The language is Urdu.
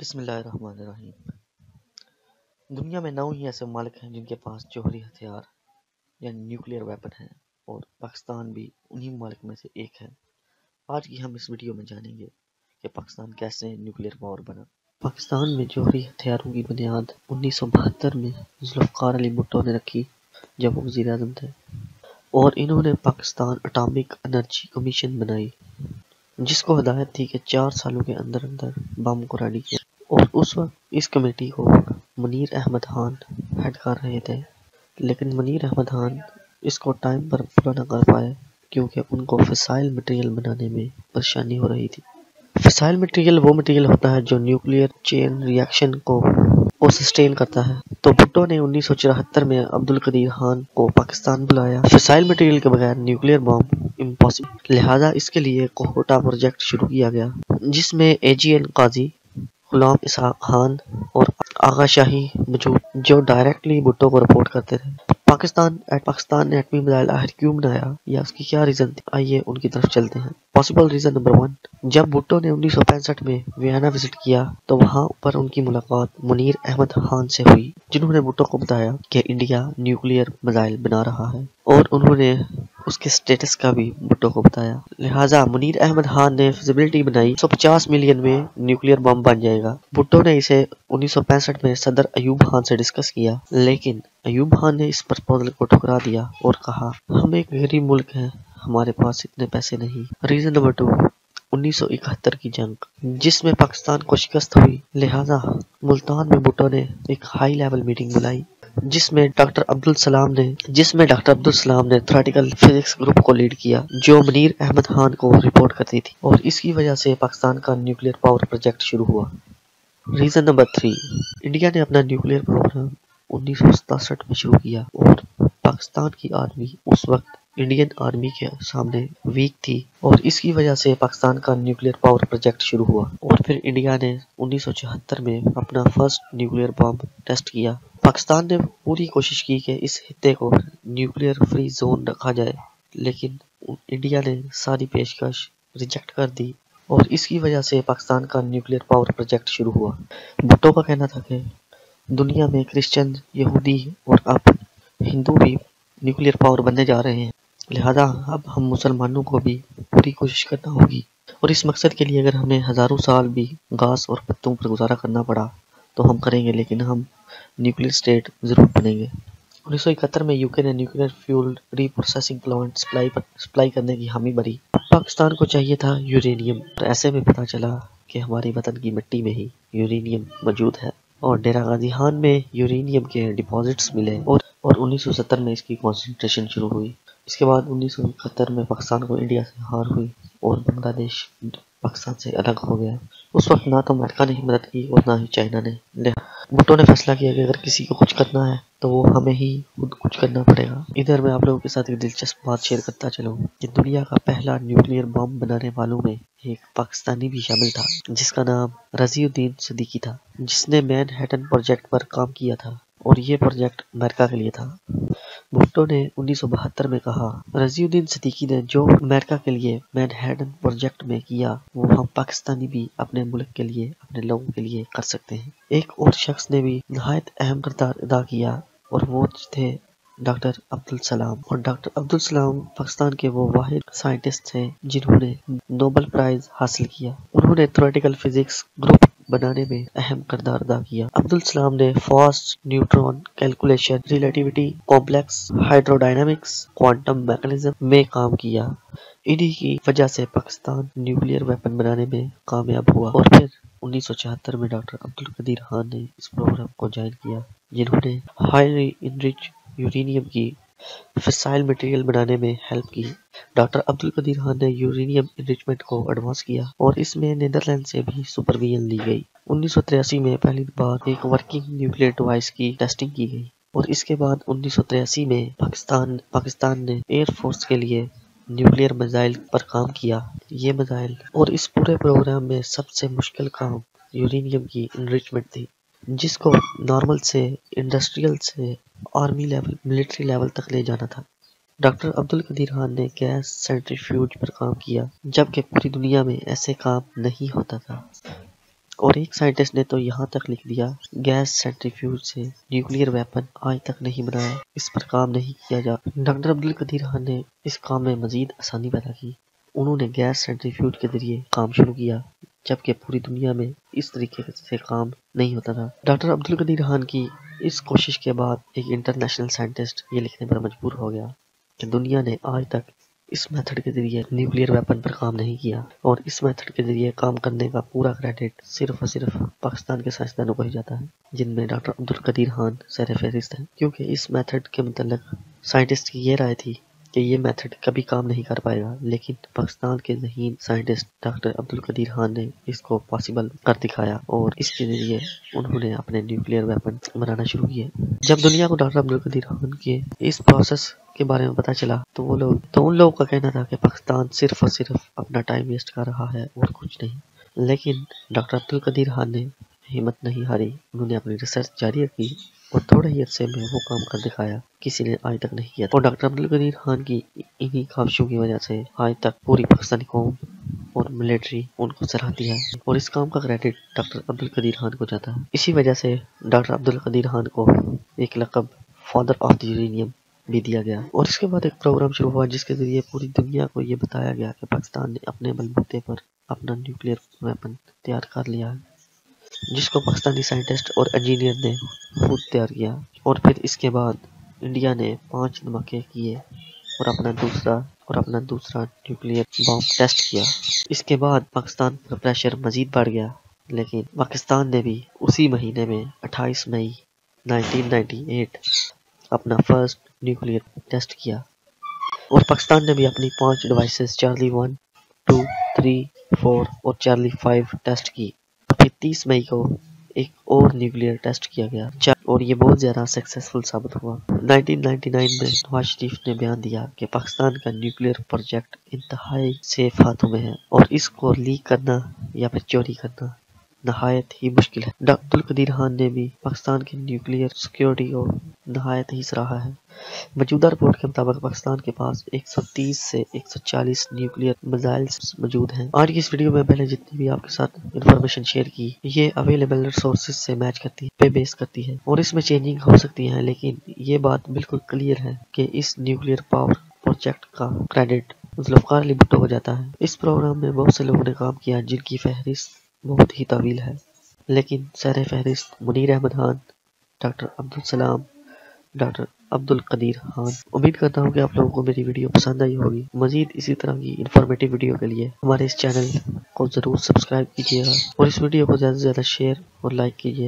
بسم اللہ الرحمن الرحیم۔ دنیا میں نو ہی ایسے مالک ہیں جن کے پاس جوہری ہتھیار یعنی نیوکلیر ویپن ہیں اور پاکستان بھی انہی مالک میں سے ایک ہے آج کی ہم اس ویڈیو میں جانیں گے کہ پاکستان کیسے نیوکلیر پاور بنا۔ پاکستان میں جوہری ہتھیاروں کی بنیاد انیس سو بہتر میں ذوالفقار علی بھٹو نے رکھی جب وہ وزیر اعظم تھے اور انہوں نے پاکستان اٹامک انرجی کمیشن بنائی، جس کو ہدایت تھی کہ چار سالوں کے اندر اندر بم کو ریڈی کیا۔ اور اس وقت اس کمیٹی کو منیر احمد خان ہیڈ کر رہے تھے۔ لیکن منیر احمد خان اس کو ٹائم پر پورا نہ کر پائے کیونکہ ان کو فسائل مٹیریل بنانے میں پریشانی ہو رہی تھی۔ فسائل مٹیریل وہ مٹیریل ہوتا ہے جو نیوکلیر چین ریاکشن کو کو سسٹین کرتا ہے۔ تو بھٹو نے انیس سو چورہتر میں عبدالقدیر خان کو پاکستان بلایا۔ فسائل مٹیریل کے بغیر نیوکلیر بام امپاسبل لہذا اس کے لیے کوہوٹا پروجیکٹ شروع کیا گیا، جس میں اے جی این قاضی غلام اسحاق خان اور آغا شاہی موجود، جو ڈائریکٹلی بھٹو کو رپورٹ کرتے تھے۔ پاکستان ایٹ پاکستان نے ایٹمی میزائل آخر کیوں بنایا یا اس کی کیا ریزن تھی؟ آئیے ان کی طرف چلتے ہیں۔ پاسبل ریزن نمبر ون جب بھٹو نے انیس سو پینسٹھ میں ویانا وزٹ کیا تو وہاں پر ان کی ملاقات منیر احمد خان سے ہوئی، جنہوں نے بھٹو کو بتایا کہ انڈیا نیوکلیر میزائل بنا رہا ہے اور انہوں نے اس کے سٹیٹس کا بھی بھٹو کو بتایا۔ لہٰذا منیر احمد خان نے فیزیبلٹی بنائی، سو پچاس ملین میں نیوکلیر بم بن جائے گا۔ بھٹو نے اسے انیس سو پینسٹھ میں صدر ایوب خان سے ڈسکس کیا، لیکن ایوب خان نے اس پرپوزل کو ٹھکرا دیا اور کہا، ہم ایک غریب ملک ہیں، ہمارے پاس اتنے پیسے نہیں۔ ریزن نمبر ٹو انیس سو اکہتر کی جنگ، جس میں پاکستان کو شکست ہوئی، لہٰذا ملتان میں بھٹو نے ایک ہائی لیول میٹنگ بلائی، جس میں ڈاکٹر عبدالسلام نے، جس میں ڈاکٹر عبدالسلام نے تھریٹیکل فزکس گروپ کو لیڈ کیا، جو منیر احمد خان کو رپورٹ کرتی تھی۔ اور اس کی وجہ سے پاکستان کا نیوکلیر پاور پروجیکٹ شروع ہوا۔ ریزن نمبر تھری انڈیا نے اپنا نیوکلیر پروگرام انیس سو ستاسٹھ میں شروع کیا اور پاکستان کی آرمی اس وقت انڈین آرمی کے سامنے ویک تھی اور اس کی وجہ سے پاکستان کا نیوکلیر پاور پروجیکٹ شروع ہوا اور پھر انڈیا نے انیس سو چوہتر میں اپنا فرسٹ نیوکلیر بام ٹیسٹ کیا۔ پاکستان نے پوری کوشش کی کہ اس خطے کو نیوکلیر فری زون رکھا جائے، لیکن انڈیا نے ساری پیشکش ریجیکٹ کر دی اور اس کی وجہ سے پاکستان کا نیوکلیر پاور پروجیکٹ شروع ہوا۔ بھٹو کا کہنا تھا کہ دنیا میں کرسچن، یہودی اور اب ہندو بھی نیوکلیر پاور بننے جا رہے ہیں۔ لہذا اب ہم مسلمانوں کو بھی پوری کوشش کرنا ہوگی۔ اور اس مقصد کے لیے اگر ہمیں ہزاروں سال بھی گاس اور پتوں پر گزارا کرنا پڑا تو ہم کریں گے، لیکن ہم نیوکلیر اسٹیٹ ضرور بنیں گے۔ انیس سو اکہتر میں یو کے نے nuclear fuel reprocessing plant supply supply کرنے کی حامی بری پاکستان کو چاہیے تھا یورینیم ایسے میں پتہ چلا کہ ہماری وطن کی مٹی میں ہی یورینیم موجود ہے۔ اور ڈیرا غازی خان میں یورینیم کے ڈپازٹس ملے اور اور انیس سو ستر میں اس کی کانسنٹریشن شروع ہوئی۔ اس کے بعد انیس سو اکہتر میں پاکستان کو انڈیا سے ہار ہوئی اور بنگلہ دیش پاکستان سے الگ ہو گیا۔ اس وقت نہ تو امریکہ نے مدد کی اور نہ ہی چائنا نے۔ بھٹو نے فیصلہ کیا کہ اگر کسی کو کچھ کرنا ہے تو وہ ہمیں ہی خود کچھ کرنا پڑے گا۔ ادھر میں آپ لوگوں کے ساتھ ایک دلچسپ بات شیئر کرتا چلوں کہ دنیا کا پہلا نیوکلیر بم بنانے والوں میں ایک پاکستانی بھی شامل تھا، جس کا نام رضی الدین صدیقی تھا، جس نے مین ہیٹن پروجیکٹ پر کام کیا تھا اور یہ پروجیکٹ امریکہ کے لیے تھا۔ بھٹو نے انیس سو بہتر میں کہا، رضی الدین صدیقی نے جو امریکہ کے لیے مین ہیڈن پروجیکٹ میں کیا، وہ ہم پاکستانی بھی اپنے ملک کے لیے، اپنے لوگوں کے لیے کر سکتے ہیں۔ ایک اور شخص نے بھی نہایت اہم کردار ادا کیا اور وہ تھے ڈاکٹر عبدالسلام اور ڈاکٹر عبدالسلام پاکستان کے وہ واحد سائنٹسٹ تھے جنہوں نے نوبل پرائز حاصل کیا۔ انہوں نے تھریٹیکل فزکس گروپ بنانے میں اہم کردار ادا کیا۔ عبدالسلام نے fast neutron calculation, relativity complex hydrodynamics quantum mechanism میں کام کیا۔ انہی کی وجہ سے پاکستان نیوکلیر ویپن بنانے میں کامیاب ہوا۔ اور پھر انیس سو چوہتر میں ڈاکٹر عبدالقدیر خان نے اس پروگرام کو جوائن کیا، جنہوں نے ہائی انرچ یورینیم کی فسائل مٹیریل بنانے میں ہیلپ کی۔ ڈاکٹر عبدالقدیر خان نے یورینیم انریچمنٹ کو ایڈوانس کیا اور اس میں نیدرلینڈ سے بھی سپرویژن لی گئی۔ انیس سو تریاسی میں پہلی بار ایک ورکنگ نیوکلیر ڈیوائس کی ٹیسٹنگ کی گئی اور اس کے بعد انیس سو تریاسی میں پاکستان پاکستان نے ایئر فورس کے لیے نیوکلیر میزائل پر کام کیا۔ یہ میزائل اور اس پورے پروگرام میں سب سے مشکل کام یورینیم کی انریچمنٹ تھی۔ جس کو نارمل سے انڈسٹریل سے آرمی لیول ملٹری لیول تک لے جانا تھا۔ ڈاکٹر عبدالقدیر خان نے گیس سینٹریفیوج پر کام کیا، جبکہ پوری دنیا میں ایسے کام نہیں ہوتا تھا۔ اور ایک سائنٹسٹ نے تو یہاں تک لکھ دیا، گیس سینٹریفیوج سے نیوکلیر ویپن آج تک نہیں بنایا، اس پر کام نہیں کیا جا۔ ڈاکٹر عبدالقدیر خان نے اس کام میں مزید آسانی پیدا کی۔ انہوں نے گیس سینٹریفیوج کے ذریعے کام شروع کیا۔ جبکہ پوری دنیا میں اس طریقے سے کام نہیں ہوتا تھا۔ ڈاکٹر عبدالقدیر خان کی اس کوشش کے بعد ایک انٹرنیشنل سائنٹسٹ یہ لکھنے پر مجبور ہو گیا کہ دنیا نے آج تک اس میتھڈ کے ذریعے نیوکلیر ویپن پر کام نہیں کیا اور اس میتھڈ کے ذریعے کام کرنے کا پورا کریڈٹ صرف اور صرف پاکستان کے سائنسدانوں کو ہی جاتا ہے، جن میں ڈاکٹر عبدالقدیر خان سیر فہرست ہیں۔ کیونکہ اس میتھڈ کے متعلق سائنٹسٹ کی یہ رائے تھی کہ یہ میتھڈ کبھی کام نہیں کر پائے گا، لیکن پاکستان کے ذہین سائنٹسٹ ڈاکٹر عبدالقدیر خان نے اس کو پاسبل کر دکھایا اور اس کے ذریعے انہوں نے اپنے نیوکلیر ویپن بنانا شروع کیے۔ جب دنیا کو ڈاکٹر عبدالقدیر خان کے اس پروسیس کے بارے میں پتا چلا تو وہ لوگ تو ان لوگوں کا کہنا تھا کہ پاکستان صرف اور صرف اپنا ٹائم ویسٹ کر رہا ہے اور کچھ نہیں۔ لیکن ڈاکٹر عبدالقدیر خان نے ہمت نہیں ہاری۔ انہوں نے اپنی ریسرچ جاری رکھی۔ اور تھوڑے ہی عرصے میں وہ کام کر دکھایا۔ کسی نے آج تک نہیں کیا اور ڈاکٹر عبدالقدیر خان کی انہی کاوشوں کی وجہ سے آج تک پوری پاکستانی قوم اور ملٹری ان کو سراہتی ہے۔ اور اس کام کا کریڈٹ ڈاکٹر عبدالقدیر خان کو جاتا ہے۔ اسی وجہ سے ڈاکٹر عبدالقدیر خان کو ایک لقب فادر آف دی یورینیم بھی دیا گیا۔ اور اس کے بعد ایک پروگرام شروع ہوا جس کے ذریعے پوری دنیا کو یہ بتایا گیا کہ پاکستان نے اپنے بلبوتے پر اپنا نیوکلیر ویپن تیار کر لیا ہے۔ جس کو پاکستانی سائنٹسٹ اور انجینئر نے خود تیار کیا اور پھر اس کے بعد انڈیا نے پانچ دھماکے کیے اور اپنا دوسرا اور اپنا دوسرا نیوکلیر بام ٹیسٹ کیا۔ اس کے بعد پاکستان کا پریشر مزید بڑھ گیا، لیکن پاکستان نے بھی اسی مہینے میں اٹھائیس مئی نائنٹین نائنٹی ایٹ اپنا فرسٹ نیوکلیر ٹیسٹ کیا۔ اور پاکستان نے بھی اپنی پانچ devices Charlie one, two, three, four اور چارلی فائیو ٹیسٹ کی۔ تیس مئی کو ایک اور نیوکلیر ٹیسٹ کیا گیا۔ اور یہ بہت زیادہ سکسیسفل ثابت ہوا۔ 1999 میں نواز شریف نے بیان دیا کہ پاکستان کا نیوکلیر پروجیکٹ انتہائی سیف ہاتھوں میں ہے اور اس کو لیک کرنا یا پھر چوری کرنا۔ نہایت ہی مشکل ہے۔ ڈاکٹر القدیر خان نے بھی پاکستان کی نیوکلیر سیکیورٹی کو نہایت ہی سراہا ہے۔ موجودہ رپورٹ کے مطابق پاکستان کے پاس 130 سے 140 نیوکلیر میزائلز موجود ہیں۔ آج کی اس ویڈیو میں پہلے جتنی بھی آپ کے ساتھ انفارمیشن شیئر کی، یہ اویلیبل ریسورسز سے میچ کرتی ہے پہ بیس کرتی ہے اور اس میں چینجنگ ہو سکتی ہے لیکن یہ بات بالکل کلیئر ہے کہ اس نیوکلیر پاور پروجیکٹ کا کریڈٹ ذوالفقار علی بھٹو کو جاتا ہے۔ اس پروگرام میں بہت سے لوگوں نے کام کیا جن کی فہرست بہت ہی طویل ہے۔ لیکن سر فہرست منیر احمد خان، ڈاکٹر عبدالسلام، ڈاکٹر عبد القدیر خان۔ امید کرتا ہوں کہ آپ لوگوں کو میری ویڈیو پسند آئی ہوگی۔ مزید اسی طرح کی انفارمیٹیو ویڈیو کے لیے ہمارے اس چینل کو ضرور سبسکرائب کیجیے گا اور اس ویڈیو کو زیادہ سے زیادہ شیئر اور لائک کیجیے۔